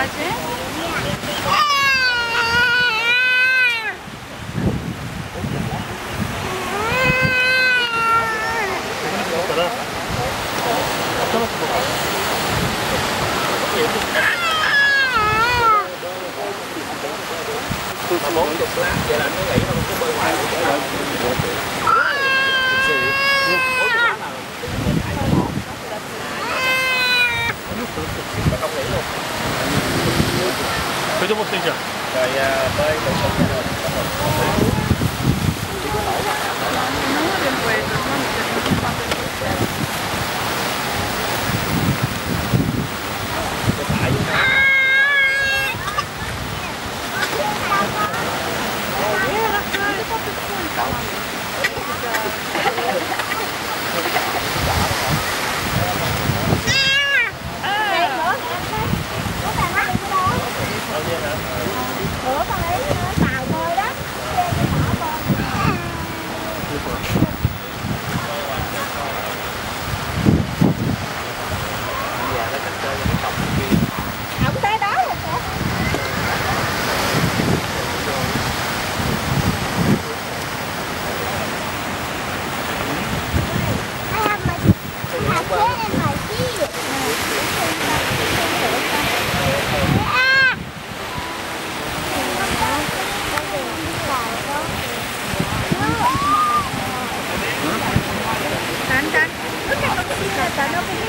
여기까지? Tôi có 4 chục lát, vậy là nó nghĩ nó không có bơi hoài. で持ってんじゃん。いや、バイク。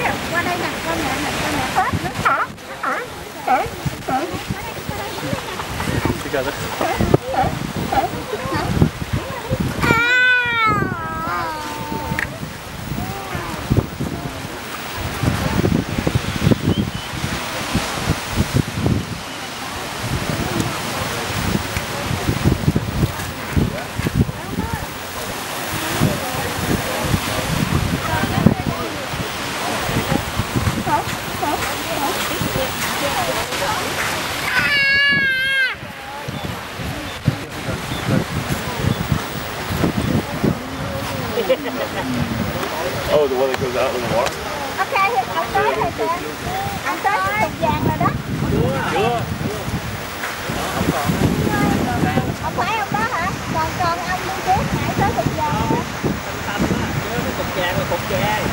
Là Qua đây nè, con mẹ nè, con mẹ hết nước hả? Hả? Hả? Hả? thả oh, the one that goes out in the water? Okay, ông tới rồi kìa. Ông tới cái cục vàng rồi đó. Chưa. Ông phải ông đó hả? Còn còn ông đi trước nãy tới cục vàng. Không, tầm tầm á, chứ cái cục vàng là cục vàng.